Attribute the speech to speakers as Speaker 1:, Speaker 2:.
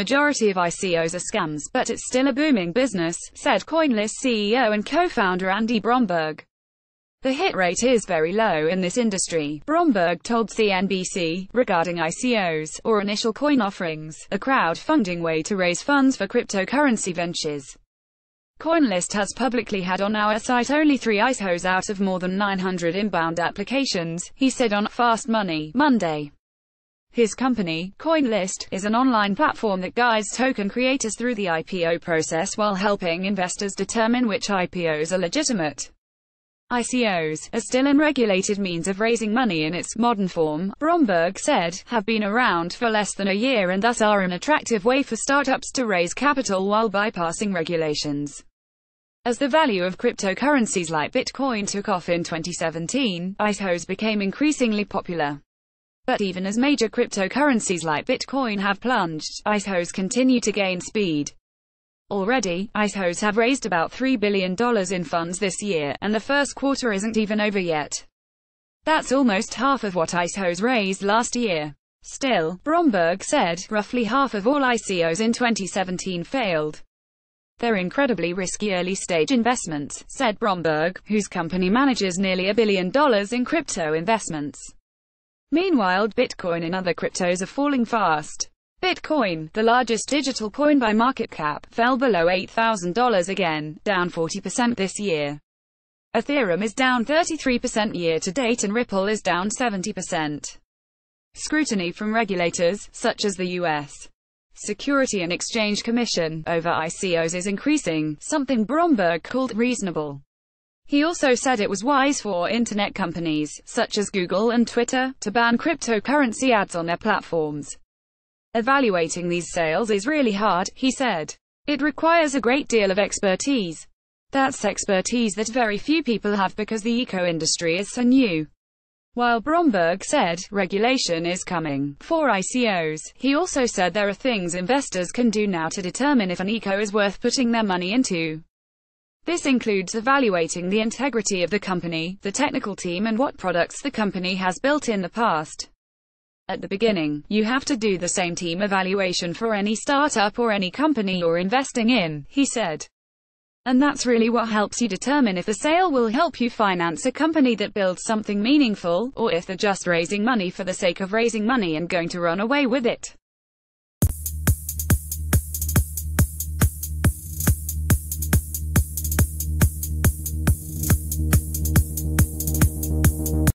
Speaker 1: majority of ICOs are scams, but it's still a booming business, said CoinList CEO and co-founder Andy Bromberg. The hit rate is very low in this industry, Bromberg told CNBC, regarding ICOs, or initial coin offerings, a crowdfunding way to raise funds for cryptocurrency ventures. CoinList has publicly had on our site only three ICOs out of more than 900 inbound applications, he said on Fast Money, Monday. His company, CoinList, is an online platform that guides token creators through the ICO process while helping investors determine which ICOs are legitimate. ICOs, a still unregulated means of raising money in its modern form, Bromberg said, have been around for less than a year and thus are an attractive way for startups to raise capital while bypassing regulations. As the value of cryptocurrencies like Bitcoin took off in 2017, ICOs became increasingly popular. But even as major cryptocurrencies like Bitcoin have plunged, ICOs continue to gain speed. Already, ICOs have raised about $3 billion in funds this year, and the first quarter isn't even over yet. That's almost half of what ICOs raised last year. Still, Bromberg said, roughly half of all ICOs in 2017 failed. They're incredibly risky early-stage investments, said Bromberg, whose company manages nearly a billion dollars in crypto investments. Meanwhile, Bitcoin and other cryptos are falling fast. Bitcoin, the largest digital coin by market cap, fell below $8,000 again, down 40% this year. Ethereum is down 33% year to date and Ripple is down 70%. Scrutiny from regulators, such as the U.S. Security and Exchange Commission, over ICOs is increasing, something Bromberg called reasonable. He also said it was wise for internet companies, such as Google and Twitter, to ban cryptocurrency ads on their platforms. Evaluating these sales is really hard, he said. It requires a great deal of expertise. That's expertise that very few people have because the ICO industry is so new. While Bromberg said, regulation is coming for ICOs, he also said there are things investors can do now to determine if an ICO is worth putting their money into. This includes evaluating the integrity of the company, the technical team and what products the company has built in the past. At the beginning, you have to do the same team evaluation for any startup or any company you're investing in, he said. And that's really what helps you determine if a sale will help you finance a company that builds something meaningful, or if they're just raising money for the sake of raising money and going to run away with it.